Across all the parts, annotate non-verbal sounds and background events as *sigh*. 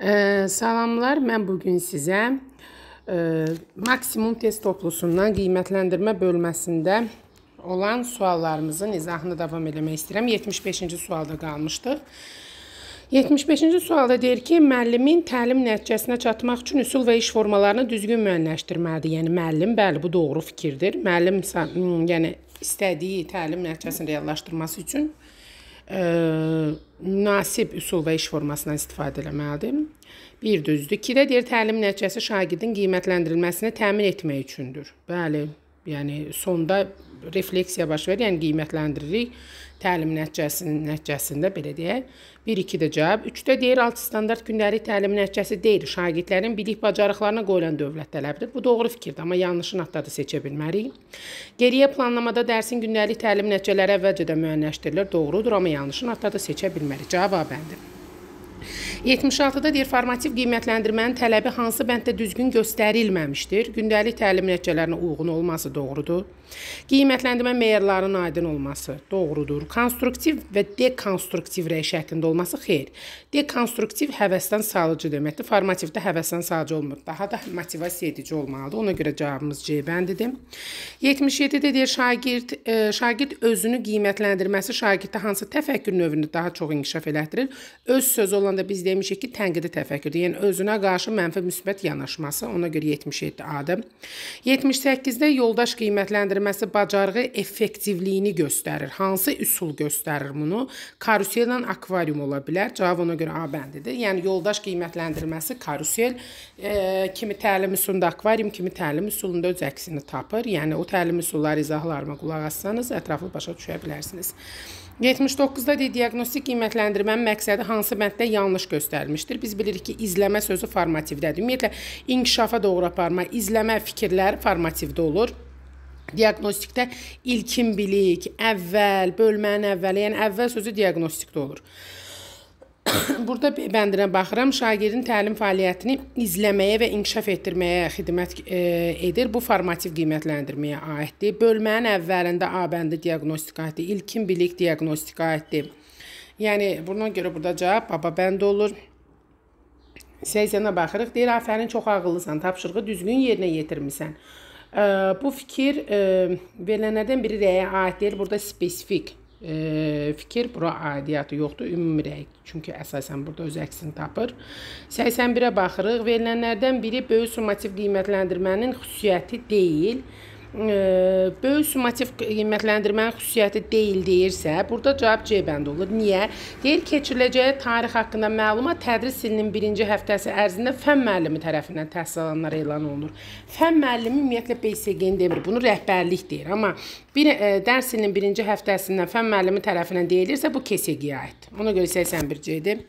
Ee, salamlar, mən bugün sizə e, maksimum test toplusundan qiymətləndirmə bölməsində olan suallarımızın izahını davam eləmək istəyirəm. 75-ci sualda qalmışdıq. 75-ci sualda deyir ki, müəllimin təlim nəticəsinə çatmaq üçün üsul və iş formalarını düzgün müəyyənləşdirməlidir. Yəni müəllim, bəli, bu doğru fikirdir. Müəllim yəni istədiyi təlim nəticəsini reallaşdırması üçün münasib üsul və iş formasından istifadə etməlidir. Bir düzdür. 2-də deyir təlim nəticəsi şagirdin qiymətləndirilməsini təmin etmək üçündür. Bəli, yəni sonda refleksiya baş verir, yəni qiymətləndiririk təlim nəticəsinin nəticəsində belə deyək. 1-2 də cavab. 3-də deyir altı standart gündəlik təlim nəticəsi deyil. Şagirdlərin bilik bacarıqlarına qoyulan dövlət tələbidir. Bu doğru fikirdir, amma yanlışın haqqında da seçə bilmərik. Geriyə planlamada dərsin gündəlik təlim nəticələri əvvəlcədən müəyyənləşdirilir. Doğrudur, amma yanlışın haqqında da seçə bilmərik. Cavab A bəndi. 76-da deyir formativ qiymətləndirmənin tələbi hansı bənddə düzgün göstərilməmişdir? Gündəlik təlim nəticələrinə uyğun olması doğrudur. Qiymətləndirmə meyarlarının aydın olması doğrudur. Konstruktiv və dekonstruktiv rəy şəklində olması xeyr. Dekonstruktiv həvəsdən salıcı deməkdir. Formativdə həvəsdən salıcı olmur. Daha da motivasiya edici olmalıdır. Ona görə cavabımız C bəndidir. 77-də deyir şagird e, şagird özünü qiymətləndirməsi şagirddə hansı təfəkkür növünü daha çox inkişaf elətdirir? Öz sözü olanda biz demişik ki, tənqidi təfəkkürdür. Yəni özünə qarşı mənfi müsbət yanaşması. Ona görə 77 A-dır. 78-də yoldaş qiymətləndirmə yönləndirməsi bacarığı effektivliyini göstərir. Hansı üsul göstərir bunu? Karusel ilə akvarium ola bilər. Cavab ona görə A bəndidir. Yəni yoldaş qiymətləndirməsi karusel e, kimi təlim üsulunda akvarium kimi təlim üsulunda öz əksini tapır. Yəni o təlim üsulları izahlarıma qulaq assanız ətraflı başa düşə bilərsiniz. 79-da deyir, diaqnostik qiymətləndirmənin məqsədi hansı bənddə yanlış göstərilmişdir? Biz bilirik ki, izləmə sözü formativdədir. Ümumiyyətlə, inkişafa doğru aparma, izləmə fikirlər formativdə olur. Diaqnostikdə ilkin bilik, əvvəl, bölmənin əvvəli, yəni əvvəl sözü diaqnostikdə olur. *coughs* Burada bəndinə baxıram, şagirdin təlim fəaliyyətini izləməyə və inkişaf etdirməyə xidmət e, edir. Bu formativ qiymətləndirməyə aiddir. Bölmənin əvvəlində A bəndi diaqnostika aiddir, ilkin bilik diaqnostika aiddir. Yəni buna görə burada cavab baba bəndi olur. Seziyana baxırıq. Deyir, afərin çox ağıllısan, tapşırığı düzgün yerinə yetirmisən. Bu fikir verilənlərdən biri rəyə aid deyil. Burada spesifik fikir bura aidiyyatı yoxdur, ümumi rəy. Çünki əsasən burada öz əksini tapır. 81-ə baxırıq. Verilənlərdən biri böyük summativ qiymətləndirmənin xüsusiyyəti deyil böyük summativ qiymətləndirmənin xüsusiyyəti deyil deyirsə, burada cavab C bəndi olur. Niyə? Deyir keçiriləcəyi tarix haqqında məlumat tədris ilinin birinci həftəsi ərzində fən müəllimi tərəfindən təhsil alanlara elan olunur. Fən müəllimi ümumiyyətlə BSG-ni demir, bunu rəhbərlik deyir. Amma bir e, dərs ilinin birinci həftəsindən fən müəllimi tərəfindən deyilirsə, bu KSG-yə aiddir. Ona görə 81C-dir.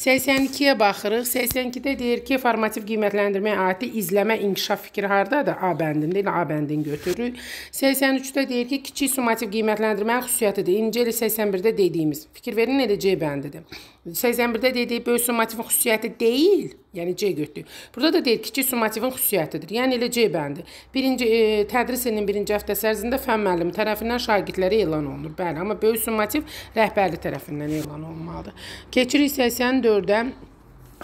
82-yə baxırıq. 82-də deyir ki, formativ qiymətləndirməyə aiddir. İzləmə, inkişaf fikri hardadır? A bəndində, elə A bəndini götür götürürük. 83-də deyir ki, kiçik summativ qiymətləndirmənin xüsusiyyətidir. İncə ilə 81-də dediyimiz. Fikir verin, elə C bəndidir. 81-də dediyi böyük summativin xüsusiyyəti deyil, yəni C götürdük. Burada da deyir kiçik summativin xüsusiyyətidir. Yəni elə C bəndi. Birinci e, tədris ilinin birinci həftəsi ərzində fən müəllimi tərəfindən şagirdlərə elan olunur. Bəli, amma böyük summativ rəhbərlik tərəfindən elan olunmalıdır. Keçirik 84-də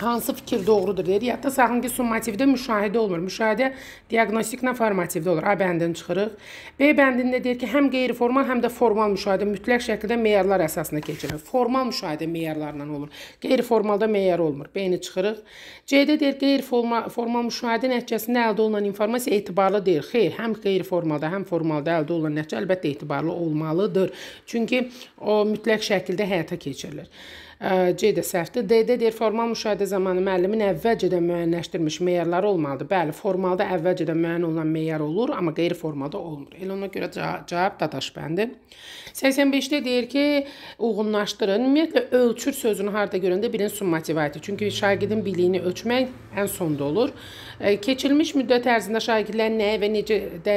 hansı fikir doğrudur deyir. Yadda saxın ki, summativdə müşahidə olmur. Müşahidə diaqnostiklə formativdə olur. A bəndini çıxırıq. B bəndində deyir ki, həm qeyri-formal, həm də formal müşahidə mütləq şəkildə meyarlar əsasında keçirilir. Formal müşahidə meyarlarla olur. Qeyri-formalda meyar olmur. B-ni çıxırıq. C-də deyir qeyri-formal formal müşahidə nəticəsində əldə olunan informasiya etibarlı deyil. Xeyr, həm qeyri-formalda, həm formalda əldə olunan nəticə əlbəttə etibarlı olmalıdır. Çünki o mütləq şəkildə həyata keçirilir. C də səhvdir. D-də deyir formal müşahidə zamanı müəllimin əvvəlcədən müəyyənləşdirilmiş meyarları olmalıdır. Bəli, formalda əvvəlcədən müəyyən olunan meyar olur, amma qeyri-formalda olmur. Elə ona görə cavab dadaş bəndi. 85-də deyir ki, uyğunlaşdırın. Ümumiyyətlə ölçür sözünü harda görəndə birin summativ aiddir. Çünki şagirdin biliyini ölçmək ən sonda olur. Keçirilmiş müddət ərzində şagirdlər nəyi və necə də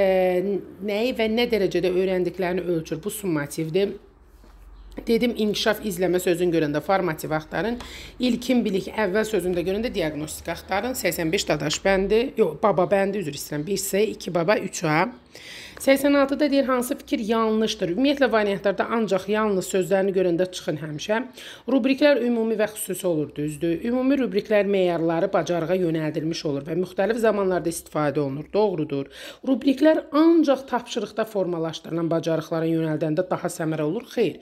nəyi və nə dərəcədə öyrəndiklərini ölçür. Bu summativdir. Dedim inkişaf izləmə sözünü görəndə formativ axtarın. İlkin bilik əvvəl sözündə görəndə diaqnostik axtarın. 85 dadaş bəndi, yox, baba bəndi üzr istəyirəm. 1C, 2 baba, 3A. 86-da deyir hansı fikir yanlışdır. Ümumiyyətlə variantlarda ancaq yalnız sözlərini görəndə çıxın həmişə. Rubriklər ümumi və xüsusi olur, düzdür? Ümumi rubriklər meyarları bacarığa yönəldilmiş olur və müxtəlif zamanlarda istifadə olunur. Doğrudur. Rubriklər ancaq tapşırıqda formalaşdırılan bacarıqlara yönəldəndə daha səmərə olur. Xeyr.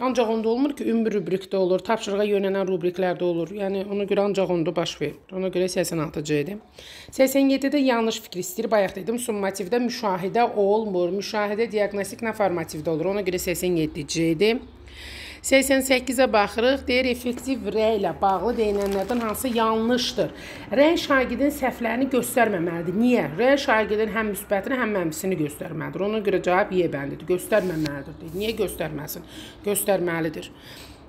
Ancaq onda olmur ki, ümumi rubrikdə olur, tapşırığa yönələn rubriklərdə olur. Yəni ona görə ancaq onda baş verir. Ona görə 86-cı idi. 87-də yanlış fikir istəyir. Bayaq dedim, summativdə müşahidə olmur. Müşahidə diaqnostik formativdə olur. Ona görə 87-ci idi. 88-ə baxırıq. Deyir, effektiv R ilə bağlı deyilənlərdən hansı yanlışdır? R şagirdin səhvlərini göstərməməlidir. Niyə? R şagirdin həm müsbətini, həm mənfisini göstərməlidir. Ona görə cavab Y bəndidir. Göstərməməlidir. Deyir. Niyə göstərməsin? Göstərməlidir.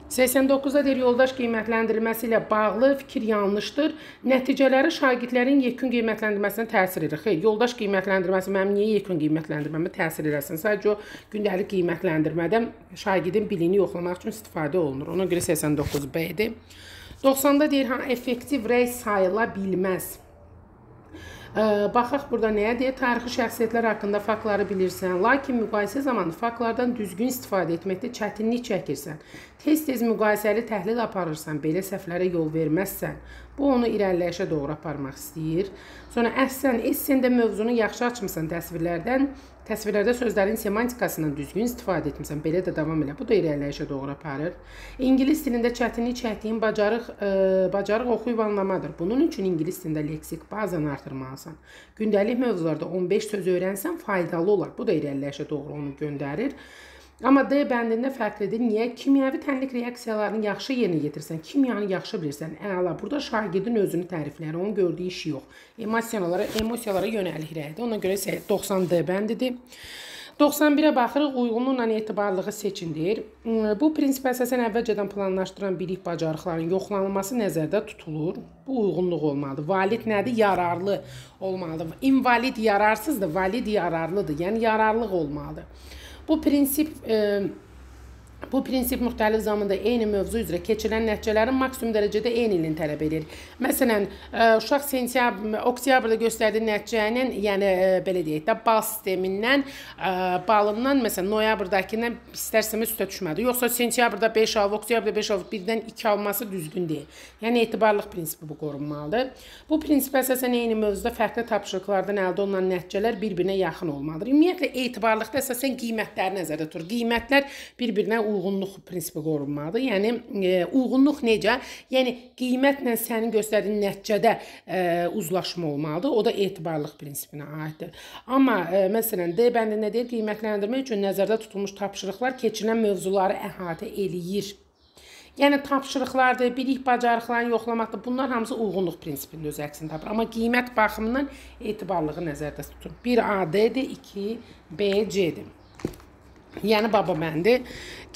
89-da deyir, yoldaş qiymətləndirilməsi ilə bağlı fikir yanlışdır. Nəticələri şagirdlərin yekun qiymətləndirməsinə təsir edir. Xeyr, yoldaş qiymətləndirməsi mənim niyə yekun qiymətləndirməmə təsir eləsin? Sadəcə o gündəlik qiymətləndirmədə şagirdin biliyini yoxlamaq üçün istifadə olunur. Ona görə 89B-dir. 90-da deyir, ha, effektiv rəy sayıla bilməz. Baxaq burada nəyə deyir? Tarixi şəxsiyyətlər haqqında faktları bilirsən, lakin müqayisə zamanı faktlardan düzgün istifadə etməkdə çətinlik çəkirsən. Tez-tez müqayisəli təhlil aparırsan, belə səhvlərə yol verməzsən. Bu onu irəliləyişə doğru aparmaq istəyir. Sonra əhsən, essində mövzunu yaxşı açmısan təsvirlərdən. Təsvirlərdə sözlərin semantikasından düzgün istifadə etmisən. Belə də davam elə. Bu da irəliləyişə doğru aparır. İngilis dilində çətinlik çəkdiyin bacarıq ə, bacarıq oxuyub anlamadır. Bunun üçün ingilis dilində leksik bazanı artırmalısan. Gündəlik mövzularda 15 söz öyrənsən faydalı olar. Bu da irəliləyişə doğru onu göndərir. Amma D bəndində fərqlidir. Niyə? Kimyəvi tənlik reaksiyalarını yaxşı yerinə yetirsən, kimyanı yaxşı bilirsən, əla. Burada şagirdin özünü tərifləyir, onun gördüyü iş yox. Emosiyalara, emosiyalara yönəlik rəydir. Ona görə 90 D bəndidir. 91-ə baxırıq, uyğunluqla etibarlığı seçin deyir. Bu prinsip əsasən əvvəlcədən planlaşdıran bilik bacarıqlarının yoxlanılması nəzərdə tutulur. Bu uyğunluq olmalıdır. Valid nədir? Yararlı olmalıdır. İnvalid yararsızdır, valid yararlıdır. Yəni yararlıq olmalıdır. Bu prinsip e, Bu prinsip müxtəlif zamanda eyni mövzu üzrə keçirilən nəticələrin maksimum dərəcədə eyniliyin tələb edir. Məsələn, e, uşaq sentyabr, oktyabrda göstərdiyi nəticənin, yəni e, belə deyək də, bal sistemindən, e, balından, məsələn, noyabrdakından istərsəmə üstə düşmədi. Yoxsa sentyabrda 5 al, oktyabrda 5 al, birdən 2 alması düzgün deyil. Yəni etibarlıq prinsipi bu qorunmalıdır. Bu prinsip əsasən eyni mövzuda fərqli tapşırıqlardan əldə olunan nəticələr bir-birinə yaxın olmalıdır. Ümumiyyətlə etibarlıqda əsasən qiymətləri nəzərdə tutulur. Qiymətlər bir-birinə uyğunluq prinsipi qorunmalıdır. Yəni e, uyğunluq necə? Yəni qiymətlə sənin göstərdiyin nəticədə e, uzlaşma olmalıdır. O da etibarlıq prinsipinə aiddir. Amma e, məsələn D bəndində deyir qiymətləndirmə üçün nəzərdə tutulmuş tapşırıqlar keçirilən mövzuları əhatə eləyir. Yəni tapşırıqlardır, bilik bacarıqlarını yoxlamaqdır. Bunlar hamısı uyğunluq prinsipinin öz əksini tapır. Amma qiymət baxımından etibarlığı nəzərdə tutun. 1 AD-dir, 2 BC-dir. Yəni baba bəndi.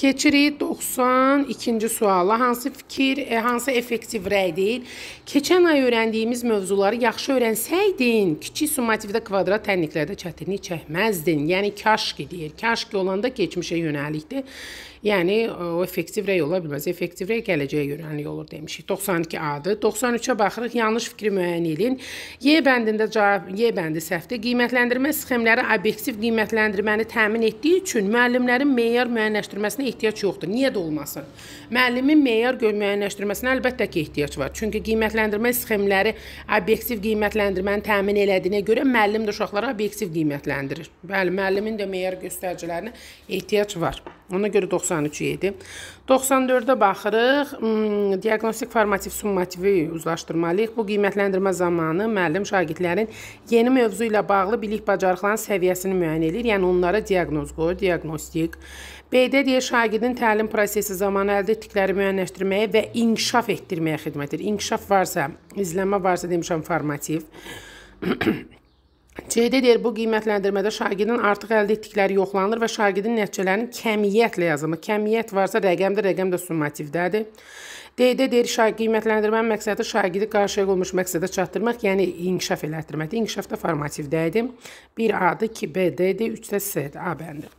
Keçirik 92-ci suala. Hansı fikir, e, hansı effektiv rəy deyil? Keçən ay öyrəndiyimiz mövzuları yaxşı öyrənsəydin, kiçik summativdə kvadrat tənliklərdə çətinlik çəkməzdin. Yəni kaş ki deyir. Kaş ki olanda keçmişə yönəlikdir. Yəni o effektiv rəy ola bilməz. Effektiv rəy gələcəyə yönəlik olur demişik. 92A-dır. 93-ə baxırıq. Yanlış fikri müəyyən edin. Y bəndində cavab Y bəndi səhvdir. Qiymətləndirmə sxemləri obyektiv qiymətləndirməni təmin etdiyi üçün müəllimlərin meyar müəyyənləşdirməsinə ehtiyac yoxdur. Niyə də olmasın? Müəllimin meyar müəyyənləşdirməsinə əlbəttə ki, ehtiyac var. Çünki qiymətləndirmə sxemləri obyektiv qiymətləndirməni təmin elədiyinə görə müəllim də uşaqları obyektiv qiymətləndirir. Bəli, müəllimin də meyar göstəricilərinə ehtiyac var. Ona görə 93 idi. 94-də baxırıq. Hmm, diaqnostik formativ summativi uzlaşdırmalıyıq. Bu qiymətləndirmə zamanı müəllim şagirdlərin yeni mövzu ilə bağlı bilik bacarıqlarının səviyyəsini müəyyən edir. Yəni onlara diaqnoz qoyur, diaqnostik. Deyir şagirdin təlim prosesi zamanı əldə etdikləri müəyyənləşdirməyə və inkişaf etdirməyə xidmət edir. İnkişaf varsa, izlənmə varsa demişəm formativ. *clears throat* C-də deyir, bu qiymətləndirmədə şagirdin artıq əldə etdikləri yoxlanılır və şagirdin nəticələrinin kəmiyyətlə yazılır. Kəmiyyət varsa rəqəmdə, rəqəm də summativdədir. D-də deyir, şagird qiymətləndirmənin məqsədi şagirdi qarşıya qoyulmuş məqsədə çatdırmaq, yəni inkişaf elətdirməkdir. İnkişaf da formativdə idi. 1A-dır, 2B-dir, 3-də C-dir, A bəndi.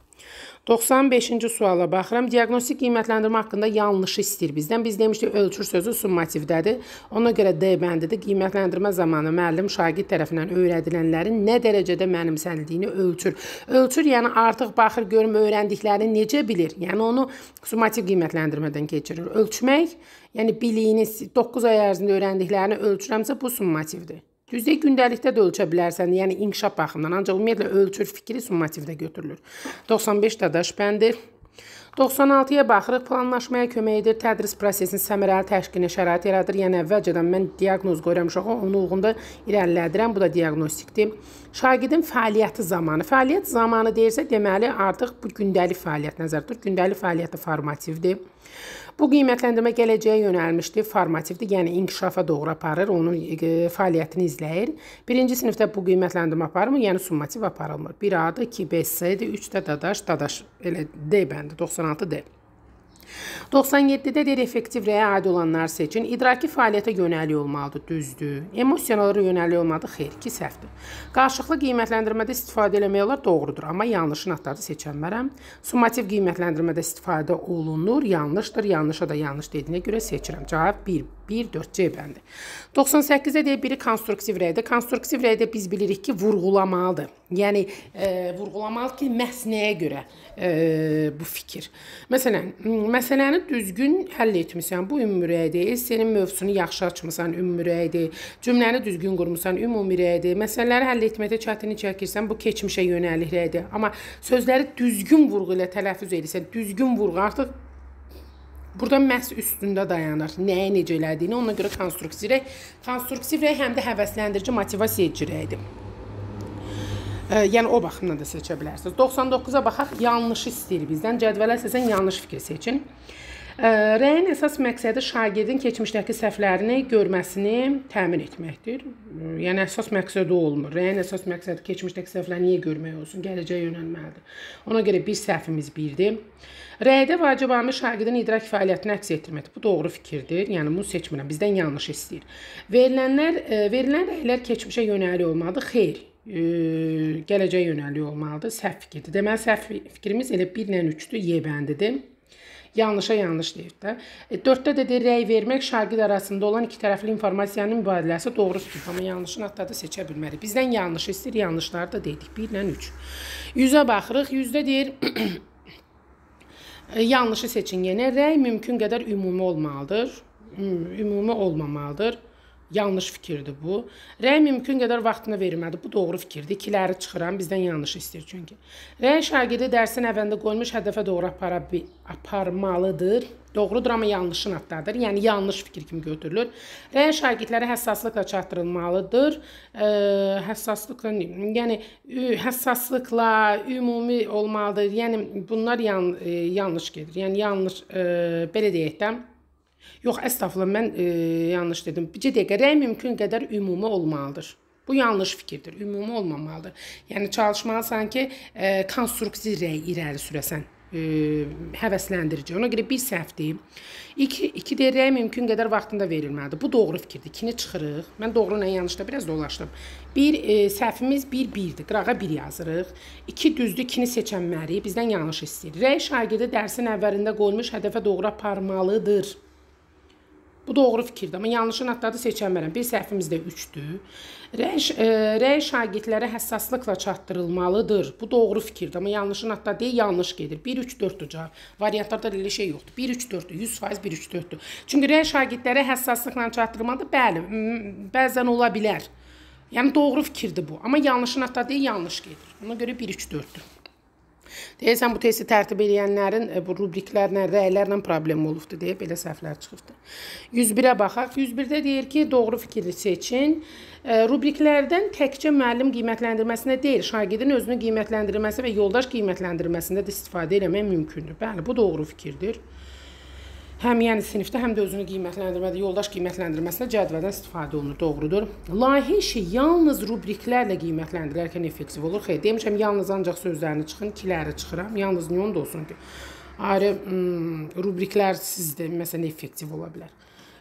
95-ci suala baxıram. Diaqnostik qiymətləndirmə haqqında yanlışı istəyir bizdən. Biz demişdik ölçür sözü summativdədir. Ona görə D bəndidir. Qiymətləndirmə zamanı müəllim şagird tərəfindən öyrədilənlərin nə dərəcədə mənimsənildiyini ölçür. Ölçür, yəni artıq baxır görüm öyrəndiklərini necə bilir. Yəni onu summativ qiymətləndirmədən keçirir. Ölçmək, yəni biliyini 9 ay ərzində öyrəndiklərini ölçürəmsə bu summativdir. Düzdür, gündəlikdə də ölçə bilərsən, yəni inkişaf baxımından. Ancaq ümumiyyətlə ölçür fikri summativdə götürülür. 95 dadaş bəndi. 96-ya baxırıq, planlaşmaya kömək edir, tədris prosesinin səmərəli təşkilinə şərait yaradır. Yəni əvvəlcədən mən diaqnoz qoyuram uşağa, onu uyğunda irəlilədirəm. Bu da diaqnostikdir. Şagirdin fəaliyyəti zamanı. Fəaliyyət zamanı deyirsə, deməli artıq bu gündəlik fəaliyyət nəzərdə tutulur. Gündəlik fəaliyyəti formativdir. Bu qiymətləndirmə gələcəyə yönəlmişdir, formativdir, yəni inkişafa doğru aparır, onun e, fəaliyyətini izləyir. Birinci sinifdə bu qiymətləndirmə aparılmır, yəni summativ aparılmır. 1 A-dır, 2 B, C-dir, 3 də dadaş, dadaş elə D bəndi, 96D. 97-də deyir effektiv rəyə aid olanlar seçin. İdraki fəaliyyətə yönəlik olmalıdır, düzdür. Emosiyalara yönəlik olmalıdır, xeyr, ki səhvdir. Qarşılıqlı qiymətləndirmədə istifadə etmək olar, doğrudur, amma yanlışın adları seçənmərəm. Summativ qiymətləndirmədə istifadə olunur, yanlışdır, yanlışa da yanlış dediyinə görə seçirəm. Cavab 1. 1, 4 C bəndi. 98-də deyir biri konstruktiv rəydir. Konstruktiv rəydə biz bilirik ki, vurğulamalıdır. Yəni e, vurğulamalı ki, məhz nəyə görə e, bu fikir. Məsələn, məsələni düzgün həll etmisən. Bu ümumi rəydir. Senin mövzusunu yaxşı açmısan, ümumi rəydir. Cümləni düzgün qurmusan, ümumi rəydir. Məsələləri həll etməkdə çətinlik çəkirsən, bu keçmişə yönəlik rəydir. Amma sözləri düzgün vurğu ilə tələffüz edirsən, düzgün vurğu artıq Burada məhz üstündə dayanır. Nəyə necə elədiyini, ona görə konstruktiv rəy, konstruktiv rəy həm də həvəsləndirici, motivasiya edici rəydir. E, yəni o baxımdan da seçə bilərsiniz. 99-a baxaq, yanlış istəyir bizdən. Cədvələ əsasən yanlış fikir seçin. Rəyin əsas məqsədi şagirdin keçmişdəki səhvlərini görməsini təmin etməkdir. Yəni əsas məqsədi olmur. Rəyin əsas məqsədi keçmişdəki səhvləri niyə görmək olsun? Gələcəyə yönəlməlidir. Ona görə bir səhvimiz birdir. Rəydə vacib amil şagirdin idrak fəaliyyətini əks etdirməkdir. Bu doğru fikirdir. Yəni bunu seçmirəm. Bizdən yanlış istəyir. Verilənlər e, verilən rəylər keçmişə yönəlik olmalıdır. Xeyr, gələcəyə yönəlik olmalıdır. Səhv fikirdir. Deməli səhv fikrimiz elə 1 ilə 3-dür, Y bəndidir. Yanlışa yanlış deyir də. E, 4-də də deyir, rəy vermək şagird arasında olan iki tərəfli informasiyanın mübadiləsi doğru fikir. Amma yanlışın haqqında da seçə bilmərik. Bizdən yanlış istəyir, yanlışları da dedik. 1 ilə 3. 100-ə baxırıq. 100-də deyir *coughs* E, yanlışı seçin yenə. Rəy mümkün qədər ümumi olmalıdır. Ümumi olmamalıdır. Yanlış fikirdir bu. Rəy mümkün qədər vaxtına verilməlidir. Bu doğru fikirdir. İkiləri çıxıram, bizdən yanlış istəyir çünki. Rəy şagirdi dərsin əvvəlində qoyulmuş hədəfə doğru apara aparmalıdır. Doğrudur, amma yanlışın adlardır. Yəni yanlış fikir kimi götürülür. Rəy şagirdlərə həssaslıqla çatdırılmalıdır. E, həssaslıqla, yəni həssaslıqla ümumi olmalıdır. Yəni bunlar yan, e, yanlış gedir. Yəni yanlış e, belə deyək də Yox, əstəğfurullah, mən e, yanlış dedim. Bir dəqiqə, rəy mümkün qədər ümumi olmalıdır. Bu yanlış fikirdir. Ümumi olmamalıdır. Yəni çalışmalısan ki, e, konstruktiv rəy irəli sürəsən. E, həvəsləndirici. Ona görə bir səhvdir. 2 2 də rəy mümkün qədər vaxtında verilməlidir. Bu doğru fikirdir. 2-ni çıxırıq. Mən doğru ilə yanlışda biraz dolaşdım. 1 e, səhvimiz 1 1-dir. Qırağa 1 yazırıq. 2 düzdür, 2-ni seçənməri bizdən yanlış istəyir. Rəy şagirdi dərsin əvvəlində qoyulmuş hədəfə doğru aparmalıdır. Bu doğru fikirdir, amma yanlışın adları seçənmərəm. Bir səhvimiz də 3-dür. Rəy, e, rəy şagirdlərə həssaslıqla çatdırılmalıdır. Bu doğru fikirdir, amma yanlışın adları deyil, yanlış gedir. 1-3-4-dür cavab. Variantlarda elə şey yoxdur. 1-3-4-dür, 100% 1-3-4-dür. Çünki rəy şagirdlərə həssaslıqla çatdırılmalıdır. Bəli, bəzən ola bilər. Yəni doğru fikirdir bu, amma yanlışın adları deyil, yanlış gedir. Ona görə 1-3-4-dür. Deyəsən bu testi tərtib edənlərin e, bu rubriklərlə, rəylərlə problem olubdu deyə belə səhvlər çıxıbdı. 101-ə baxaq. 101-də deyir ki, doğru fikri seçin. E, rubriklərdən təkcə müəllim qiymətləndirməsində deyil, şagirdin özünü qiymətləndirməsi və yoldaş qiymətləndirməsində də istifadə etmək mümkündür. Bəli, bu doğru fikirdir. Həm yəni sinifdə, həm də özünü qiymətləndirmədə, yoldaş qiymətləndirməsində cədvəldən istifadə olunur, doğrudur. Layihə işi yalnız rubriklərlə qiymətləndirilərkən effektiv olur. Xeyr, demişəm yalnız ancaq sözlərini çıxın, ikiləri çıxıram. Yalnız niyə onda olsun ki? Ayrı hmm, rubriklər sizdə məsələn effektiv ola bilər.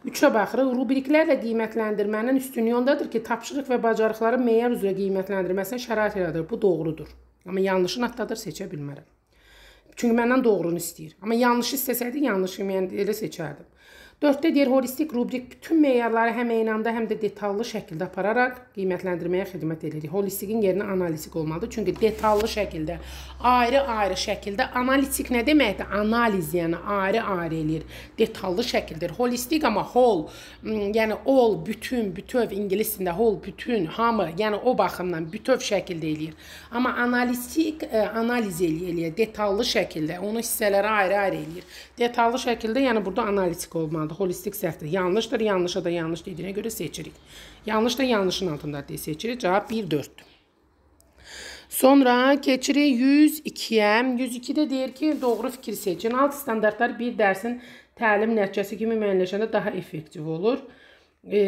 3-ə baxırıq. Rubriklərlə qiymətləndirmənin üstünlüyü ondadır ki, tapşırıq və bacarıqların meyar üzrə qiymətləndirməsinə şərait yaradır. Bu doğrudur. Amma yanlışın addadır, seçə bilmərəm. Çünki məndən doğrunu istəyir. Amma yanlış istəsəydi, yanlışı mən elə seçərdim. 4-də deyir holistik rubrik bütün meyarları həm eyni anda, həm də detallı şəkildə apararaq qiymətləndirməyə xidmət edir. Holistikin yerinə analitik olmalıdır. Çünki detallı şəkildə, ayrı-ayrı şəkildə analitik nə deməkdir? Analiz, yəni ayrı-ayrı eləyir. Detallı şəkildir. Holistik amma whole, yəni all, bütün, bütöv ingilis whole, bütün, hamı, yəni o baxımdan bütöv şəkildə eləyir. Amma analitik ə, analiz eləyir, eləyir, detallı şəkildə, onu hissələrə ayrı-ayrı eləyir. Detallı şəkildə, yəni burada analitik olmalıdır olmalıdır. Holistik səhvdir. Yanlışdır, yanlışa da yanlış dediyinə görə seçirik. Yanlış da yanlışın altında deyə seçirik. Cavab 1-4-dür. Sonra keçirik 102-yə. 102-də deyir ki, doğru fikir seçin. Alt standartlar bir dərsin təlim nəticəsi kimi müəyyənləşəndə daha effektiv olur. E,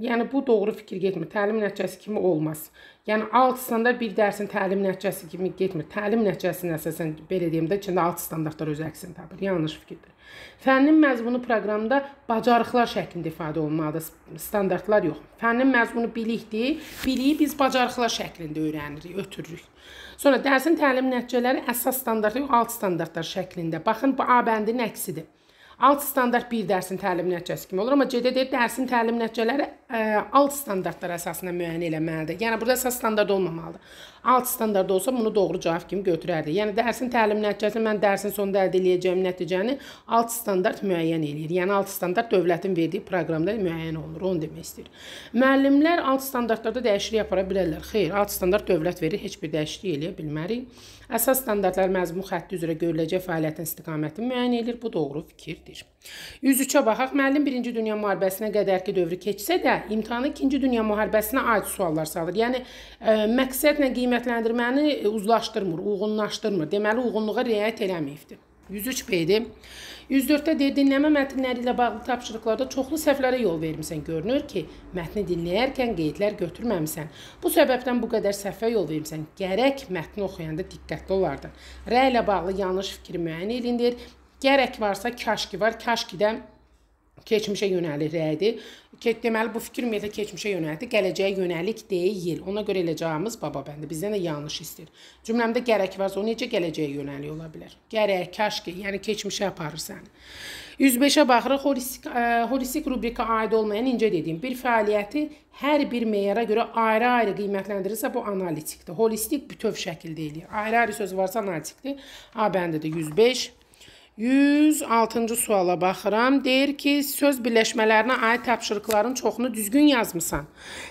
yəni bu doğru fikir getmir. Təlim nəticəsi kimi olmaz. Yəni alt standart bir dərsin təlim nəticəsi kimi getmir. Təlim nəticəsinin əsasən belə deyim də içində alt standartlar öz əksini tapır. Yanlış fikirdir. Fənnin məzmunu proqramda bacarıqlar şəklində ifadə olunmalıdır. Standartlar yox. Fənnin məzmunu bilikdir. Biliyi biz bacarıqlar şəklində öyrənirik, ötürürük. Sonra dərsin təlim nəticələri əsas standart yox, alt standartlar şəklində. Baxın bu A bəndinin əksidir. Alt standart bir dərsin təlim nəticəsi kimi olur, amma CD deyir dərsin təlim nəticələri ə, alt standartlar əsasında müəyyən eləməlidir. Yəni burada əsas standart olmamalıdır. Alt standart olsa bunu doğru cavab kimi götürərdik. Yəni dərsin təlim nəticəsi mən dərsin sonunda əldə edəcəyim nəticəni alt standart müəyyən eləyir. Yəni alt standart dövlətin verdiyi proqramda müəyyən olunur. Onu demək istəyir. Müəllimlər alt standartlarda dəyişiklik apara bilərlər. Xeyr, alt standart dövlət verir, heç bir dəyişiklik eləyə bilmərik. Əsas standartlar məzmun xətti üzrə görüləcək fəaliyyətin istiqamətini müəyyən edir. Bu doğru fikirdir. 103-ə baxaq. Müəllim 1-ci Dünya müharibəsinə qədərki dövrü keçsə də, imtahanı 2-ci Dünya müharibəsinə aid suallar salır. Yəni ə, məqsədlə qiymətləndirməni uzlaşdırmır, uyğunlaşdırmır. Deməli, uyğunluğa riayət eləməyibdir. 103 B-dir. 104-də deyir, dinləmə mətnləri ilə bağlı tapşırıqlarda çoxlu səhvlərə yol vermisən. Görünür ki, mətni dinləyərkən qeydlər götürməmisən. Bu səbəbdən bu qədər səhvə yol vermisən. Gərək mətni oxuyanda diqqətli olardın. Rəy ilə bağlı yanlış fikri müəyyən edindir. Gərək varsa kaşki var. Kaşkidə keçmişə yönəlik rəydir. Deməli bu fikir ümumiyyətlə keçmişə yönəldi, gələcəyə yönəlik deyil. Ona görə elə cavabımız baba bəndi. Bizdən də yanlış istəyir. Cümləmdə gərək varsa o necə gələcəyə yönəlik ola bilər? Gərək, kaşki, yəni keçmişə aparır səni. 105-ə baxırıq. Holistik ə, holistik rubrika aid olmayan incə dediyim bir fəaliyyəti hər bir meyara görə ayrı-ayrı qiymətləndirirsə bu analitikdir. Holistik bütöv şəkildə eləyir. Ayrı-ayrı söz varsa analitikdir. A bəndidir 105. 106-cı suala baxıram. Deyir ki, söz birləşmələrinə aid tapşırıqların çoxunu düzgün yazmısan.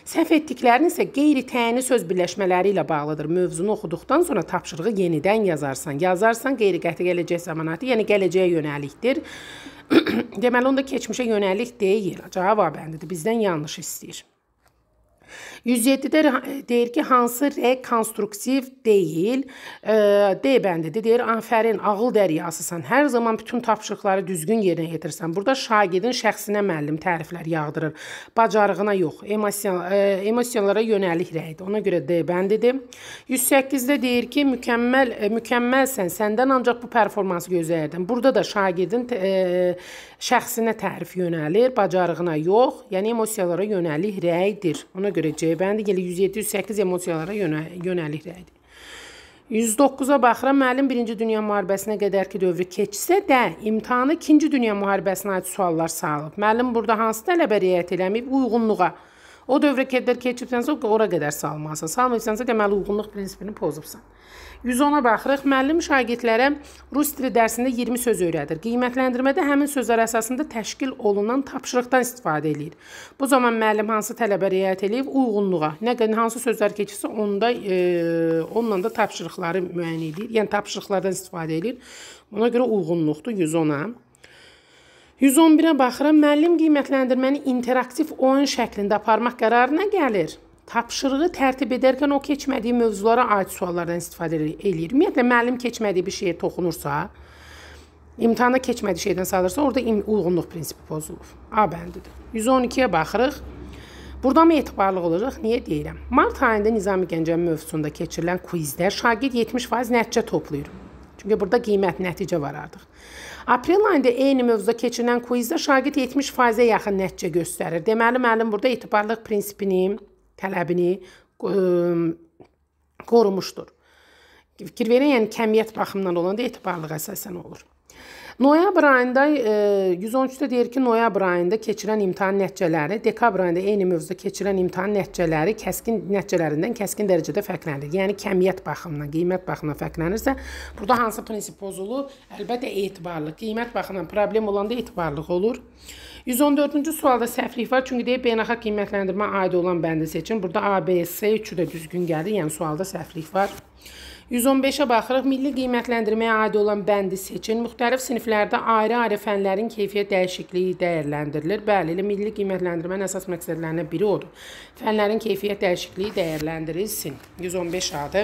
Səhv etdiklərin isə qeyri-təyini söz birləşmələri ilə bağlıdır. Mövzunu oxuduqdan sonra tapşırığı yenidən yazarsan. Yazarsan qeyri-qəti gələcək zamanatı, yəni gələcəyə yönəlikdir. *coughs* Deməli, onda keçmişə yönəlik deyil. Cavab A bəndidir. Bizdən yanlış istəyir. 107-də deyir ki, hansı R konstruktiv deyil. D bəndidir. Deyir, afərin, ağıl dəryasısan. Hər zaman bütün tapşırıqları düzgün yerinə yetirsən. Burada şagirdin şəxsinə müəllim təriflər yağdırır. Bacarığına yox, emosiyon, emosiyalara yönəlik rəydir. Ona görə D bəndidir. 108-də deyir ki, mükəmməl mükəmməlsən. Səndən ancaq bu performansı gözləyirdim. Burada da şagirdin şəxsinə tərif yönəlir, bacarığına yox, yəni emosiyalara yönəlik rəydir. Ona görə C bəndi gəlir 107-108 emosiyalara yönə, yönəlik rəydir. 109-a baxıram, müəllim 1-ci Dünya müharibəsinə qədərki dövrü keçsə də, imtahanı 2-ci Dünya müharibəsinə aid suallar salıb. Müəllim burada hansı tələbə riayət eləməyib? Uyğunluğa. O dövrə qədər keçibsənsə, ora qədər salmalısan. Salmayıbsansa, deməli uyğunluq prinsipini pozubsan. 110-a baxırıq. Müəllim şagirdlərə rus dili dərsində 20 söz öyrədir. Qiymətləndirmədə həmin sözlər əsasında təşkil olunan tapşırıqdan istifadə eləyir. Bu zaman müəllim hansı tələbə riayət eləyib? Uyğunluğa. Nə qədər hansı sözlər keçirsə, onda e, onunla da tapşırıqları müəyyən edir. Yəni tapşırıqlardan istifadə eləyir. Ona görə uyğunluqdur 110-a. 111-ə baxıram. Müəllim qiymətləndirməni interaktiv oyun şəklində aparmaq qərarına gəlir tapşırığı tərtib edərkən o keçmədiyi mövzulara aid suallardan istifadə eləyir. Ümumiyyətlə müəllim keçmədiyi bir şeyə toxunursa, imtahanda keçmədiyi şeydən salırsa, orada uyğunluq prinsipi pozulur. A bəndidir. 112-yə baxırıq. Burada mı etibarlı olacaq? Niyə deyirəm? Mart ayında Nizami Gəncəvi mövzusunda keçirilən kvizdə şagird 70% nəticə toplayır. Çünki burada qiymət nəticə var artıq. Aprel ayında eyni mövzuda keçirilən kvizdə şagird 70%-ə yaxın nəticə göstərir. Deməli müəllim burada etibarlılıq prinsipini tələbini qorumuşdur. fikir verin, yəni kəmiyyət baxımından olanda etibarlıq əsasən olur. Noyabr ayında e, 113-də deyir ki, noyabr ayında keçirilən imtahan nəticələri dekabr ayında eyni mövzuda keçirilən imtahan nəticələri kəskin nəticələrindən kəskin dərəcədə fərqlənir. Yəni kəmiyyət baxımından, qiymət baxımından fərqlənirsə, burada hansı prinsip pozulur? Əlbəttə etibarlıq. Qiymət baxımından problem olanda etibarlıq olur. 114-cü sualda səhvlik var, çünki deyir beynəlxalq qiymətləndirmə aid olan bəndi seçin. Burada A, B, C üçü də düzgün gəlir, yəni sualda səhvlik var. 115-ə baxırıq. Milli qiymətləndirməyə aid olan bəndi seçin. Müxtəlif siniflərdə ayrı-ayrı fənlərin keyfiyyət dəyişikliyi dəyərləndirilir. Bəli, elə milli qiymətləndirmənin əsas məqsədlərindən biri odur. Fənlərin keyfiyyət dəyişikliyi dəyərləndirilsin. 115 adı.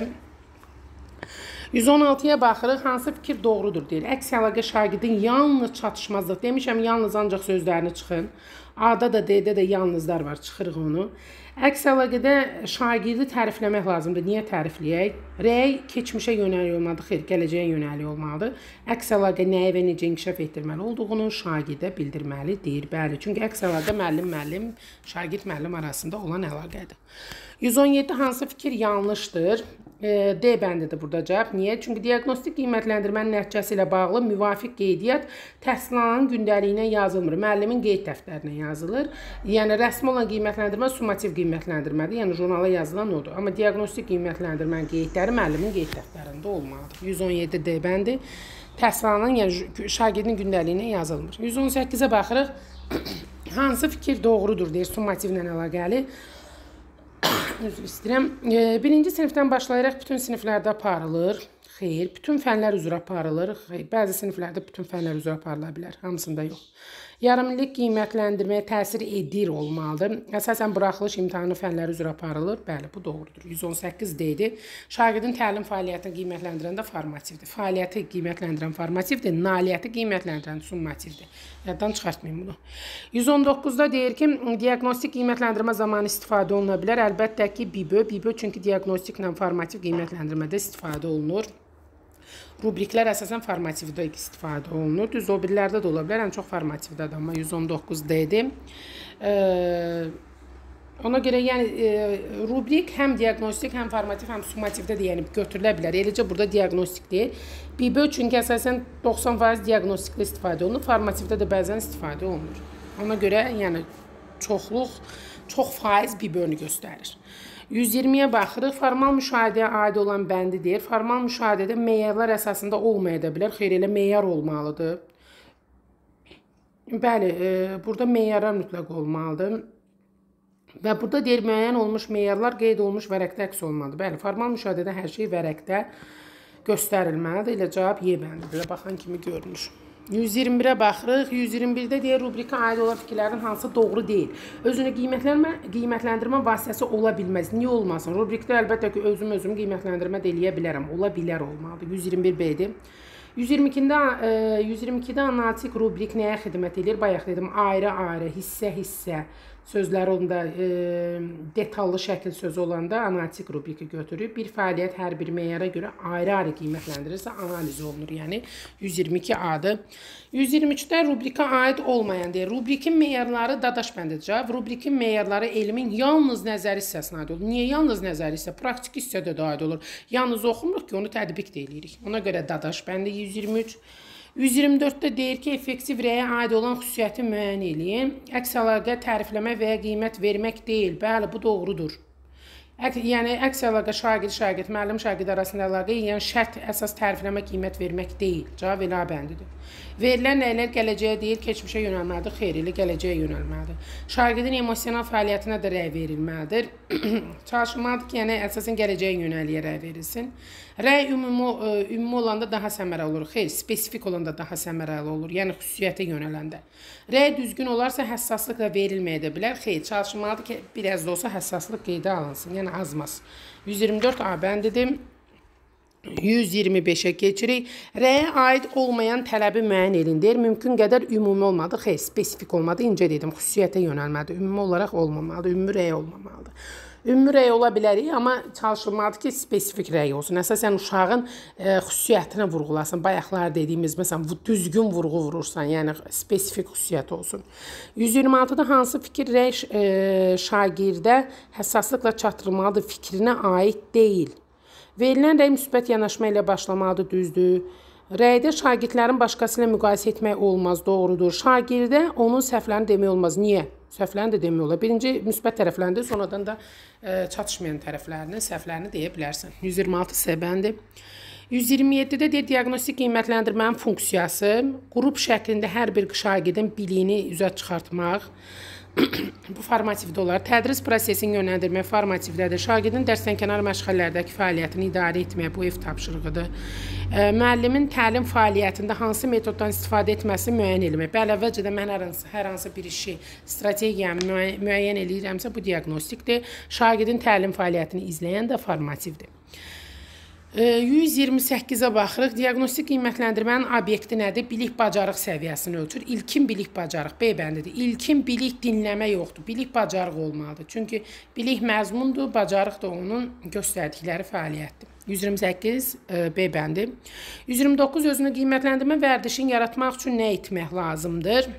116-ya baxırıq. Hansı fikir doğrudur deyir. Əks əlaqə şagirdin yalnız çatışmazlıq. Demişəm, yalnız ancaq sözlərini çıxın. A-da da D-də də yalnızlar var. Çıxırıq onu. Əks əlaqədə şagirdi tərifləmək lazımdır. Niyə tərifləyək? Rəy keçmişə yönəlik olmalıdır, xeyr, gələcəyə yönəlik olmalıdır. Əks əlaqə nəyə və necə inkişaf etdirməli olduğunu şagirdə bildirməlidir. Bəli, çünki əks əlaqə müəllim-müəllim, şagird-müəllim arasında olan əlaqədir. 117 hansı fikir yanlışdır? D bəndidir burada cavab. Niyə? Çünki diaqnostik qiymətləndirmənin nəticəsi ilə bağlı müvafiq qeydiyyat təhsil alanın gündəliyinə yazılmır. Müəllimin qeyd dəftərinə yazılır. Yəni rəsmi olan qiymətləndirmə summativ qiymətləndirmədir. Yəni jurnala yazılan odur. Amma diaqnostik qiymətləndirmənin qeydləri müəllimin qeyd dəftərində olmalıdır. 117 D bəndi təhsil alanın, yəni şagirdin gündəliyinə yazılmır. 118-ə baxırıq. *clears throat* Hansı fikir doğrudur deyir summativlə əlaqəli. Üzr istəyirəm. Birinci sinifdən başlayaraq bütün siniflərdə aparılır. Xeyr, bütün fənlər üzrə aparılır. Xeyr, bəzi siniflərdə bütün fənlər üzrə aparıla bilər, hamısında yox. Yarımillik qiymətləndirməyə təsir edir olmalıdır. Əsasən buraxılış imtahanı fənləri üzrə aparılır. Bəli, bu doğrudur. 118 D-dir. Şagirdin təlim fəaliyyətini qiymətləndirən də formativdir. Fəaliyyəti qiymətləndirən formativdir, nailiyyəti qiymətləndirən summativdir. Yaddan çıxartmayın bunu. 119-da deyir ki, diaqnostik qiymətləndirmə zamanı istifadə oluna bilər. Əlbəttə ki, BİBÖ, BİBÖ çünki diaqnostiklə formativ qiymətləndirmədə istifadə olunur. Rubriklər əsasən formativdə istifadə olunur. Düz o birlərdə də ola bilər, ən çox formativdədir, amma 119D-dir. Ona görə yəni e, rubrik həm diaqnostik, həm formativ, həm summativdə də yəni götürülə bilər. Eləcə burada diaqnostik deyil. BİBÖ çünki əsasən 90% diaqnostikdə istifadə olunur, formativdə də bəzən istifadə olunur. Ona görə yəni çoxluq çox faiz BİBÖ-nü göstərir. 120-yə baxırıq. Formal müşahidəyə aid olan bəndi deyir. Formal müşahidədə meyarlar əsasında olmaya da bilər. Xeyr, elə meyar olmalıdır. Bəli, e, burada meyarlar mütləq olmalıdır. Və burada deyir, müəyyən olmuş meyarlar qeyd olmuş vərəqdə əks olmalıdır. Bəli, formal müşahidədə hər şey vərəqdə göstərilməlidir. Elə cavab Y bəndidir. Baxan kimi görünür. 121-ə baxırıq. 121-də deyir rubrika aid olan fikirlərin hansı doğru deyil. Özünü qiymətlənmə, qiymətləndirmə vasitəsi ola bilməz. Niyə olmasın? Rubrikdə əlbəttə ki, özüm özümü qiymətləndirmə də eləyə bilərəm. Ola bilər olmalıdır. 121B-dir. 122-də 122-də analitik rubrik nəyə xidmət edir? Bayaq dedim, ayrı-ayrı, hissə-hissə sözləri onda e, detallı şəkil sözü olanda analitik rubriki götürüb bir fəaliyyət hər bir meyara görə ayrı-ayrı qiymətləndirilirsə analiz olunur. Yəni 122 adı. 123-də rubrika aid olmayan deyir. Rubrikin meyarları dadaş bəndidir. Rubrikin meyarları elmin yalnız nəzəri hissəsinə aid olur. Niyə yalnız nəzəri hissə? Praktik hissədə də aid olur. Yalnız oxumuruq ki, onu tətbiq də eləyirik. Ona görə dadaş bəndi 123 124-də deyir ki, effektiv rəyə aid olan xüsusiyyəti müəyyən eləyin. Əks əlaqə tərifləmə və ya qiymət vermək deyil. Bəli, bu doğrudur. Əks, yəni əks əlaqə şagird, şagird, müəllim, şagird arasında əlaqə, yəni şərt əsas tərifləmə, qiymət vermək deyil. Cavab elə bəndidir. Verilən nəylər gələcəyə deyil, keçmişə yönəlməlidir, xeyr ilə gələcəyə yönəlməlidir. Şagirdin emosional fəaliyyətinə də rəy verilməlidir. *clears throat* Çalışılmalıdır ki, yəni əsasən gələcəyə yönəliyə rəy verilsin. Rəy ümumi, e, ümumi olanda daha səmərəli olur. Xeyr, spesifik olanda daha səmərəli olur. Yəni xüsusiyyətə yönələndə. Rəy düzgün olarsa həssaslıqla verilməyə də bilər. Xeyr, çalışılmalıdır ki, biraz da olsa həssaslıq qeydə alınsın. Yəni azmaz. 124 A bəndidir. 125-ə keçirik. Rəyə aid olmayan tələbi müəyyən edin deyir. Mümkün qədər ümumi olmadı. Xeyr, spesifik olmadı. İncə dedim, xüsusiyyətə yönəlməlidir. Ümumi olaraq olmamalıdır. Ümumi rəy olmamalıdır. Ümumi rəy ola bilərik, amma çalışılmalıdır ki, spesifik rəy olsun. Əsasən uşağın e, xüsusiyyətini vurğulasın. Bayaqlar dediyimiz, məsələn, düzgün vurğu vurursan, yəni spesifik xüsusiyyət olsun. 126-da hansı fikir rəy e, şagirdə həssaslıqla çatdırılmalıdır fikrinə aid deyil. Verilən rəy müsbət yanaşma ilə başlamalıdır, düzdür. Rəydə şagirdlərin başqası ilə müqayisə etmək olmaz, doğrudur. Şagirdə onun səhvlərini demək olmaz. Niyə? Səhvlərini də demək olar. Birinci müsbət tərəflərini, sonradan da ə, çatışmayan tərəflərini, səhvlərini deyə bilərsən. 126 S bəndi. 127-də deyir diaqnostik qiymətləndirmənin funksiyası qrup şəklində hər bir şagirdin biliyini üzə çıxartmaq. Bu formativdə olar. Tədris prosesini yönləndirmək formativdədir. Şagirdin dərsdənkənar məşğələlərdəki fəaliyyətini idarə etmək bu ev tapşırığıdır. Müəllimin təlim fəaliyyətində hansı metoddan istifadə etməsi müəyyən etmək. Bəli, əvvəlcədən mən hər hansı, hər hansı bir işi, strategiyamı müəyyən eləyirəmsə, bu diaqnostikdir. Şagirdin təlim fəaliyyətini izləyən də formativdir. 128-ə baxırıq. Diaqnostik qiymətləndirmənin obyekti nədir? Bilik bacarıq səviyyəsini ölçür. İlkin bilik bacarıq B bəndidir. İlkin bilik dinləmə yoxdur. Bilik bacarıq olmalıdır. Çünki bilik məzmundur, bacarıq da onun göstərdikləri fəaliyyətdir. 128 B bəndi. 129 özünü qiymətləndirmə vərdişini yaratmaq üçün nə etmək lazımdır?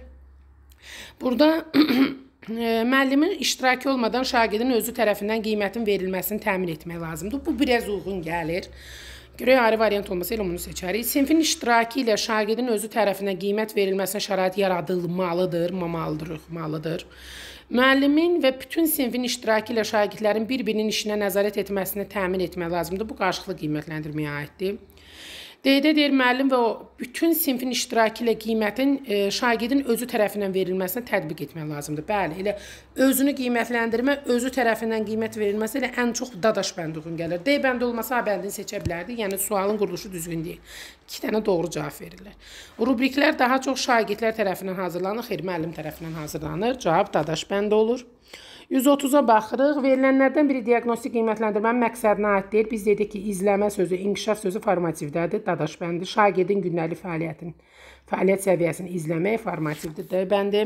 Burada *clears throat* Müəllimin iştirakı olmadan şagirdin özü tərəfindən qiymətin verilməsini təmin etmək lazımdır. Bu biraz uyğun gəlir. Görək ayrı variant olmasa elə bunu seçərik. Sinfin iştirakı ilə şagirdin özü tərəfindən qiymət verilməsinə şərait yaradılmalıdır, mamalıdır, malıdır. Müəllimin və bütün sinfin iştirakı ilə şagirdlərin bir-birinin işinə nəzarət etməsini təmin etmək lazımdır. Bu qarşılıqlı qiymətləndirməyə aiddir. D-də deyir müəllim və o bütün sinfin iştirakı ilə qiymətin e, şagirdin özü tərəfindən verilməsinə tətbiq etmək lazımdır. Bəli, elə özünü qiymətləndirmə, özü tərəfindən qiymət verilməsi ilə ən çox dadaş bəndi uyğun gəlir. D bəndi olmasa A bəndini seçə bilərdik. Yəni sualın quruluşu düzgün deyil. 2 dənə doğru cavab verirlər. Rubriklər daha çox şagirdlər tərəfindən hazırlanır, xeyr, müəllim tərəfindən hazırlanır. Cavab dadaş bəndi olur. 130-a baxırıq. Verilənlərdən biri diaqnostik qiymətləndirmənin məqsədinə aid deyil. Biz dedik ki, izləmə sözü, inkişaf sözü formativdədir. Dadaş bəndi şagirdin gündəlik fəaliyyətini, fəaliyyət səviyyəsini izləmək formativdir. D bəndi.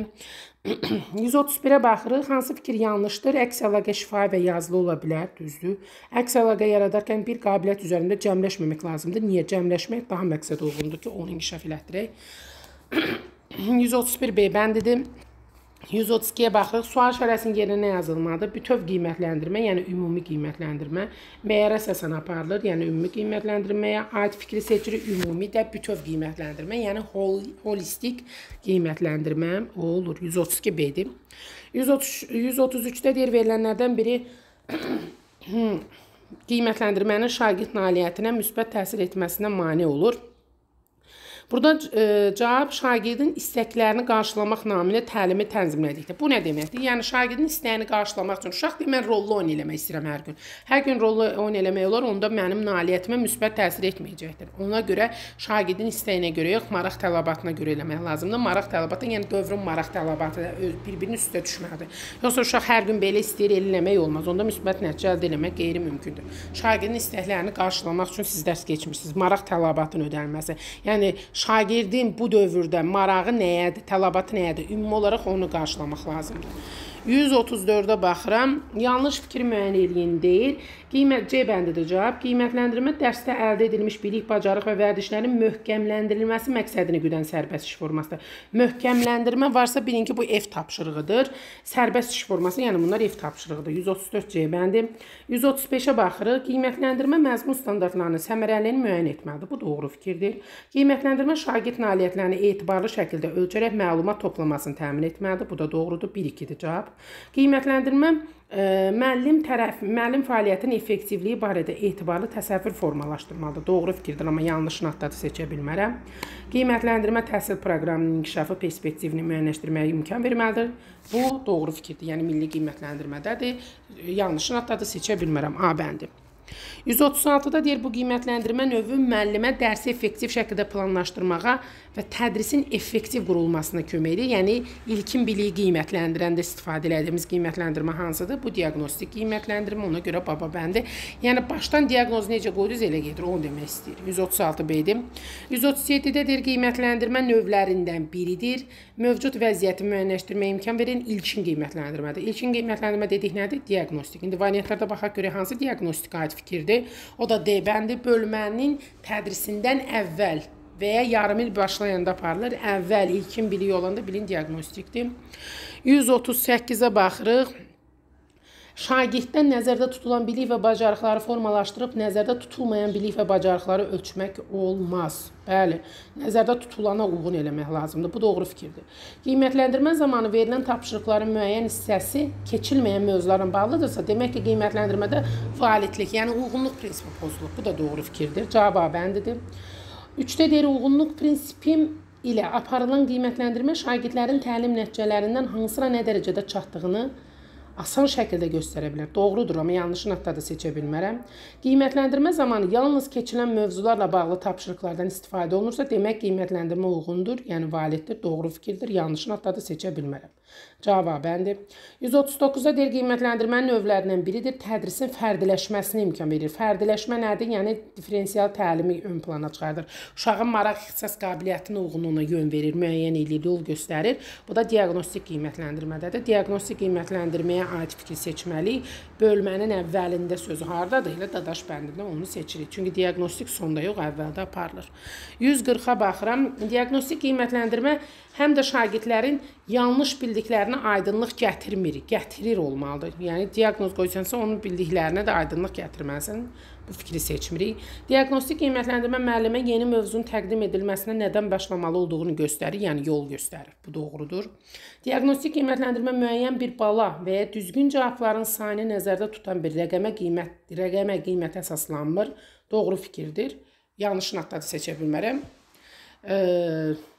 131-ə baxırıq. Hansı fikir yanlışdır? Əks əlaqə şifahi və yazılı ola bilər, düzdür. Əks əlaqə yaradarkən bir qabiliyyət üzərində cəmləşməmək lazımdır. Niyə cəmləşmək daha məqsəd uyğundur ki, onu inkişaf elətdirək. 131 B bəndidir. 132-yə baxırıq. Sual şərəsinin yerinə nə yazılmalıdır? Bütöv qiymətləndirmə, yəni ümumi qiymətləndirmə. Məyərə əsasən aparılır, yəni ümumi qiymətləndirməyə aid fikri seçirik. Ümumi də bütöv qiymətləndirmə, yəni hol holistik qiymətləndirmə olur. 132B-dir. 133-də deyir verilənlərdən biri *clears throat* qiymətləndirmənin şagird nailiyyətinə müsbət təsir etməsinə mane olur. Burada e, cavab şagirdin istəklərini qarşılamaq naminə təlimi tənzimlədikdə. Bu nə deməkdir? Yəni şagirdin istəyini qarşılamaq üçün uşaq deyir mən rollu oyun eləmək istəyirəm hər gün. Hər gün rollu oyun eləmək olar, onda mənim nailiyyətimə müsbət təsir etməyəcəkdir. Ona görə şagirdin istəyinə görə yox, maraq tələbatına görə eləmək lazımdır. Maraq tələbatı, yəni dövrün maraq tələbatı bir-birinin üstə düşməlidir. Yoxsa uşaq hər gün belə istəyir eləmək olmaz. Onda müsbət nəticə əldə etmək qeyri-mümkündür. Şagirdin istəklərini qarşılamaq üçün siz dərs keçmirsiniz. Maraq tələbatının ödənilməsi. Yəni şagirdin bu dövrdə marağı nəyədir, tələbatı nəyədir? Ümumi olaraq onu qarşılamaq lazımdır. 134-də baxıram. Yanlış fikir müəyyən eləyin deyil. Qiymət C bəndidir cavab. Qiymətləndirmə dərsdə əldə edilmiş bilik, bacarıq və vərdişlərin möhkəmləndirilməsi məqsədini güdən sərbəst iş formasıdır. Möhkəmləndirmə varsa bilin ki, bu F tapşırığıdır. Sərbəst iş forması, yəni bunlar F tapşırığıdır. 134 C bəndi. 135-ə baxırıq. Qiymətləndirmə məzmun standartlarını, səmərəliliyini müəyyən etməlidir. Bu doğru fikirdir. Qiymətləndirmə şagird nailiyyətlərini etibarlı şəkildə ölçərək məlumat toplamasını təmin etməlidir. Bu da doğrudur. 1-2-dir cavab. Qiymətləndirmə müəllim tərəf, müəllim fəaliyyətinin effektivliyi barədə etibarlı təsəvvür formalaşdırmalıdır. Doğru fikirdir, amma yanlışını haqqda seçə bilmərəm. Qiymətləndirmə təhsil proqramının inkişafı perspektivini müəyyənləşdirməyə imkan verməlidir. Bu doğru fikirdir, yəni milli qiymətləndirmədədir. Yanlışını haqqda seçə bilmərəm. A bəndi. 136-da deyir bu qiymətləndirmə növü müəllimə dərsi effektiv şəkildə planlaşdırmağa və tədrisin effektiv qurulmasına kömək edir. Yəni ilkin biliyi qiymətləndirəndə istifadə etdiyimiz qiymətləndirmə hansıdır? Bu diaqnostik qiymətləndirmə, ona görə baba bəndi. Yəni başdan diaqnozu necə qoydunuz elə gedir, onu demək istəyir. 136 B-dir. 137-də deyir qiymətləndirmə növlərindən biridir. Mövcud vəziyyəti müəyyənləşdirməyə imkan verən ilkin qiymətləndirmədir. İlkin qiymətləndirmə dedik nədir? Diaqnostik. İndi variantlarda baxaq görək hansı diaqnostika aid fikirdir. O da D bəndi bölmənin tədrisindən əvvəl və ya yarım il başlayanda aparılır. Əvvəl ilkin bilik olanda bilin diaqnostikdir. 138-ə baxırıq. Şagirddə nəzərdə tutulan bilik və bacarıqları formalaşdırıb nəzərdə tutulmayan bilik və bacarıqları ölçmək olmaz. Bəli, nəzərdə tutulana uyğun eləmək lazımdır. Bu doğru fikirdir. Qiymətləndirmə zamanı verilən tapşırıqların müəyyən hissəsi keçilməyən mövzularla bağlıdırsa, demək ki, qiymətləndirmədə validlik, yəni uyğunluq prinsipi pozulub. Bu da doğru fikirdir. Cavabəndidir. 3-də deyir uyğunluq prinsipi ilə aparılan qiymətləndirmə şagirdlərin təlim nəticələrindən hansına nə dərəcədə çatdığını asan şəkildə göstərə bilər. Doğrudur, amma yanlışın hətta da seçə bilmərəm. Qiymətləndirmə zamanı yalnız keçilən mövzularla bağlı tapşırıqlardan istifadə olunursa, demək qiymətləndirmə uyğundur, yəni validdir, doğru fikirdir, yanlışın hətta da seçə bilmərəm. Cavabəndir. 139-da deyir qiymətləndirmənin növlərindən biridir. Tədrisin fərdiləşməsinə imkan verir. Fərdiləşmə nədir? Yəni differensial təlimi ön plana çıxardır. Uşağın maraq ixtisas qabiliyyətinə uyğun ona yön verir, müəyyən eləyir, yol göstərir. Bu da diaqnostik qiymətləndirmədədir. Diaqnostik qiymətləndirməyə aid fikir seçməliyik. Bölmənin əvvəlində sözü hardadır? Elə dadaş bəndində onu seçirik. Çünki diaqnostik sonda yox, əvvəldə aparılır. 140-a baxıram. Diaqnostik qiymətləndirmə həm də şagirdlərin yanlış bildiklərinə aydınlıq gətirmir, gətirir olmalıdır. Yəni diaqnoz qoysansa onun bildiklərinə də aydınlıq gətirməlisən. Bu fikri seçmirik. Diaqnostik qiymətləndirmə müəllimə yeni mövzunun təqdim edilməsinə nədən başlamalı olduğunu göstərir, yəni yol göstərir. Bu doğrudur. Diaqnostik qiymətləndirmə müəyyən bir bala və ya düzgün cavabların sayını nəzərdə tutan bir rəqəmə qiymət, rəqəmə qiymət əsaslanmır. Doğru fikirdir. Yanlışını hatta seçə bilmərəm. E,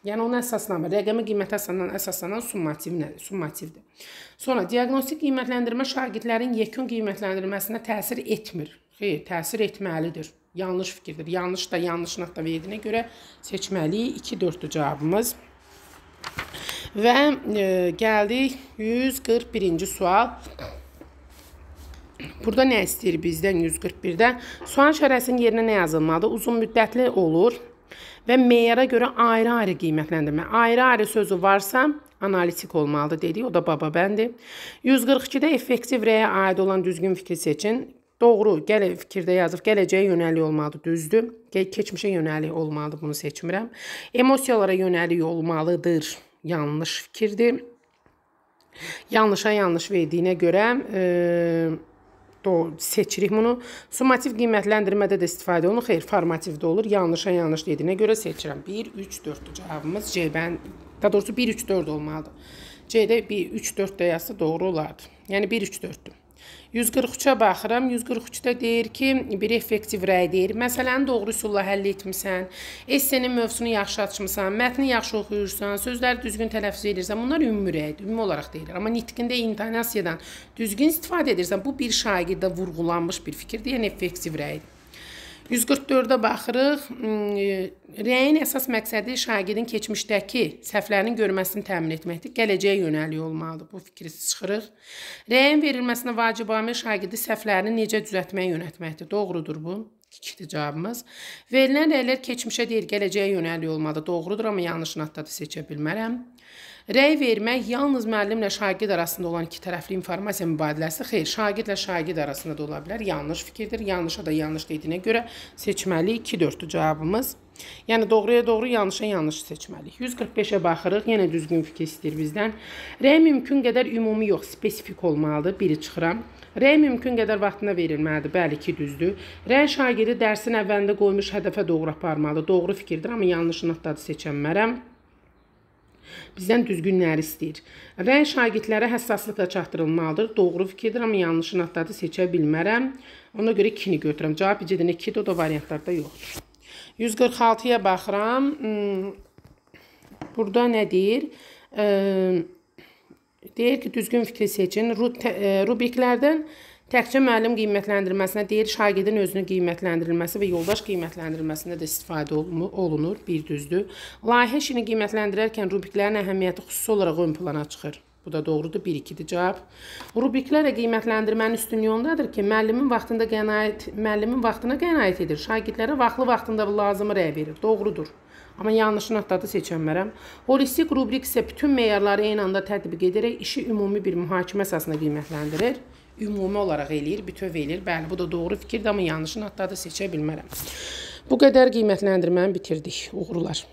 yəni ona əsaslanmır. Rəqəmi qiymətə əsaslanan, əsaslanan summativ nədir? Summativdir. Sonra diaqnostik qiymətləndirmə şagirdlərin yekun qiymətləndirilməsinə təsir etmir. Xeyr, təsir etməlidir. Yanlış fikirdir. Yanlış da yanlışın haqqda verdiyinə görə seçməliyik. 2-4-dür cavabımız. Və e, gəldik 141-ci sual. Burada nə istəyir bizdən 141-də? Sual şərəsinin yerinə nə yazılmalıdır? Uzun müddətli olur və meyara görə ayrı-ayrı qiymətləndirmə. Ayrı-ayrı sözü varsa, analitik olmalıdır dedik. O da baba bəndi. 142-də effektiv rəyə aid olan düzgün fikri seçin. Doğru, gələ fikirdə yazıb gələcəyə yönəlik olmalıdır, düzdür. Keçmişə yönəlik olmalıdır, bunu seçmirəm. Emosiyalara yönəlik olmalıdır, yanlış fikirdir. Yanlışa yanlış verdiyinə görə e, seçirik bunu. Summativ qiymətləndirmədə də istifadə olunur. Xeyr, formativdə olur. Yanlışa yanlış dediyinə görə seçirəm. 1, 3, 4-dür cavabımız. C-bən, daha doğrusu 1, 3, 4 olmalıdır. C-də 1, 3, 4 də yazsa doğru olardı. Yəni 1, 3, 4-dür. 143-ə baxıram. 143-də deyir ki, bir effektiv rəy deyir. Məsələni doğru üsulla həll etmisən, essenin mövzusunu yaxşı açmısan, mətni yaxşı oxuyursan, sözləri düzgün tələffüz edirsən. Bunlar ümumi rəydir, ümumi olaraq deyilir. Amma nitqində intonasiyadan düzgün istifadə edirsən, bu bir şagirdə vurğulanmış bir fikirdir, yəni effektiv rəydir. 144-də baxırıq. Rəyin əsas məqsədi şagirdin keçmişdəki səhvlərinin görməsini təmin etməkdir. Gələcəyə yönəlik olmalıdır. Bu fikri çıxırıq. Rəyin verilməsinə vacib amil şagirdi səhvlərini necə düzəltməyə yönətməkdir. Doğrudur bu. İkidir cavabımız. Verilən rəylər keçmişə deyil, gələcəyə yönəlik olmalıdır. Doğrudur, amma yanlışını hatta da seçə bilmərəm. Rəy vermək yalnız müəllimlə şagird arasında olan iki tərəfli informasiya mübadiləsi xeyr, şagirdlə şagird arasında da ola bilər. Yanlış fikirdir. Yanlışa da yanlış dediyinə görə seçməli 2-4-dür cavabımız. Yəni doğruya doğru, yanlışa yanlış seçməliyik. 145-ə baxırıq. Yenə düzgün fikir istəyir bizdən. Rəy mümkün qədər ümumi yox, spesifik olmalıdır. Biri çıxıram. Rəy mümkün qədər vaxtında verilməlidir. Bəli, ki, düzdür. Rəy şagirdi dərsin əvvəlində qoymuş hədəfə doğru aparmalıdır. Doğru fikirdir, amma yanlışını da seçənmərəm bizdən düzgünləri istəyir. Rəy şagirdlərə həssaslıqla çatdırılmalıdır. Doğru fikirdir, amma yanlışını atladı seçə bilmərəm. Ona görə 2-ni götürürəm. Cavab C-dən 2-dir, o da variantlarda yoxdur. 146-ya baxıram. Hmm, burada nə deyir? Deyir ki, düzgün fikri seçin. E, rubriklərdən Təkcə müəllim qiymətləndirməsinə deyir, şagirdin özünün qiymətləndirilməsi və yoldaş qiymətləndirilməsində də istifadə olunur, bir düzdür. Layihə işini qiymətləndirərkən rubriklərin əhəmiyyəti xüsusi olaraq ön plana çıxır. Bu da doğrudur, 1-2-dir cavab. Rubriklərlə qiymətləndirmənin üstünlüyü ondadır ki, müəllimin vaxtında qənaət, müəllimin vaxtına qənaət edir. Şagirdlərə vaxtlı vaxtında lazımı rəy verir. Doğrudur. Amma yanlışını hatta da seçənmərəm. Holistik rubrik isə bütün meyarları eyni anda tətbiq edərək işi ümumi bir mühakimə əsasında qiymətləndirir ümumi olaraq eləyir, bütöv eləyir. Bəli, bu da doğru fikirdir, amma yanlışını hatta da seçə bilmərəm. Bu qədər qiymətləndirməni bitirdik. Uğurlar.